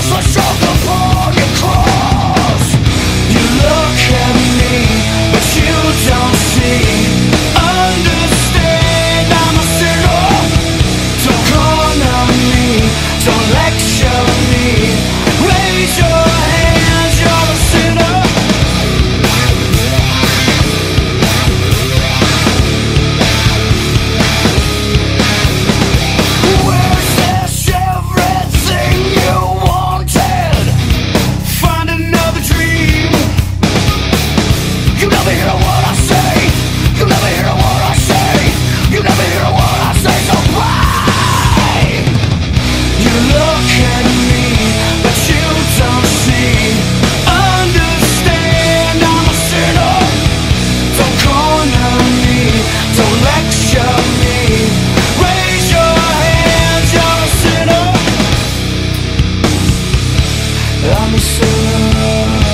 Just a shock upon your cross I'm a sinner